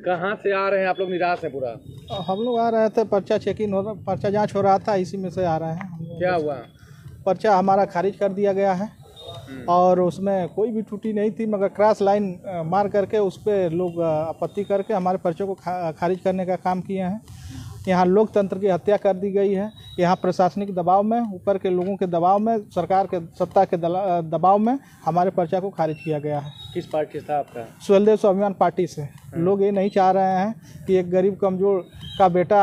कहाँ से आ रहे हैं? आप लोग निराश हैं पूरा। हम लोग आ रहे थे पर्चा चेकिंग हो रहा पर्चा जाँच हो रहा था इसी में से आ रहे हैं। क्या हुआ? पर्चा हमारा खारिज कर दिया गया है। और उसमें कोई भी टूटी नहीं थी मगर क्रॉस लाइन मार करके उस पर लोग आपत्ति करके हमारे पर्चों को खा, खारिज करने का काम किए हैं। यहाँ लोकतंत्र की हत्या कर दी गई है। यहाँ प्रशासनिक दबाव में ऊपर के लोगों के दबाव में सरकार के सत्ता के दबाव में हमारे पर्चा को खारिज किया गया है। किस पार्टी था आपका? सुहलदेव स्वाभिमान पार्टी से। लोग ये नहीं चाह रहे हैं कि एक गरीब कमज़ोर का बेटा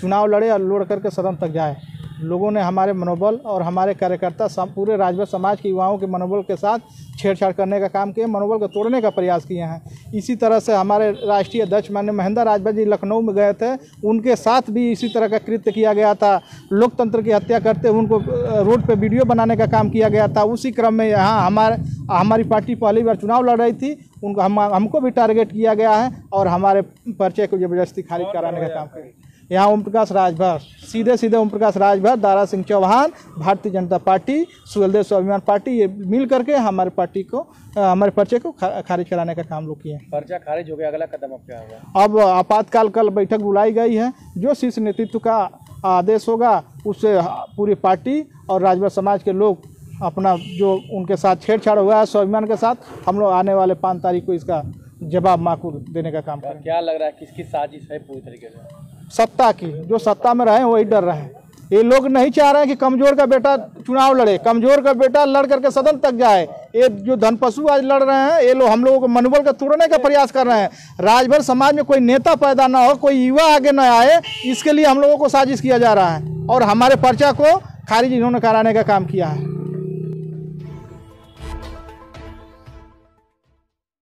चुनाव लड़े और लड़ करके सदन तक जाए। लोगों ने हमारे मनोबल और हमारे कार्यकर्ता सम- पूरे राजभर समाज के युवाओं के मनोबल के साथ छेड़छाड़ करने का काम किए मनोबल को तोड़ने का प्रयास किए हैं। इसी तरह से हमारे राष्ट्रीय अध्यक्ष मान्य महेंद्र राजभर जी लखनऊ में गए थे उनके साथ भी इसी तरह का कृत्य किया गया था। लोकतंत्र की हत्या करते हुए उनको रोड पर वीडियो बनाने का काम किया गया था। उसी क्रम में यहाँ हमारे हमारी पार्टी पहली बार चुनाव लड़ रही थी उनको हम हमको भी टारगेट किया गया है और हमारे पर्चे को ज़बरदस्ती खारिज कराने का काम किया। यहाँ ओम प्रकाश राजभर सीधे सीधे ओम प्रकाश राजभर दारा सिंह चौहान भारतीय जनता पार्टी सुहेलदेव स्वाभिमान पार्टी ये मिल करके हमारे पार्टी को हमारे पर्चे को खारिज कराने का काम लोग किए हैं। पर्चा खारिज हो गया अगला कदम अब क्या होगा? अब आपातकाल कल बैठक बुलाई गई है जो शीर्ष नेतृत्व का आदेश होगा उससे पूरी पार्टी और राजभर समाज के लोग अपना जो उनके साथ छेड़छाड़ हुआ है स्वाभिमान के साथ हम लोग आने वाले पाँच तारीख को इसका जवाब माकूल देने का काम क्या लग रहा है किसकी साजिश है पूरी तरीके से? सत्ता की, जो सत्ता में रहे, वही डर रहे हैं। ये लोग नहीं चाह रहे हैं कि कमज़ोर का बेटा चुनाव लड़े, कमज़ोर का बेटा लड़ करके सदन तक जाए। ये जो धनपशु आज लड़ रहे हैं, ये लोग, हम लोगों को मनोबल का तोड़ने का प्रयास कर रहे हैं। राजभर समाज में कोई नेता पैदा ना हो, कोई युवा आगे न आए, इसके लिए हम लोगों को साजिश किया जा रहा है। और हमारे पर्चा को खारिज इन्होंने कराने का काम किया है।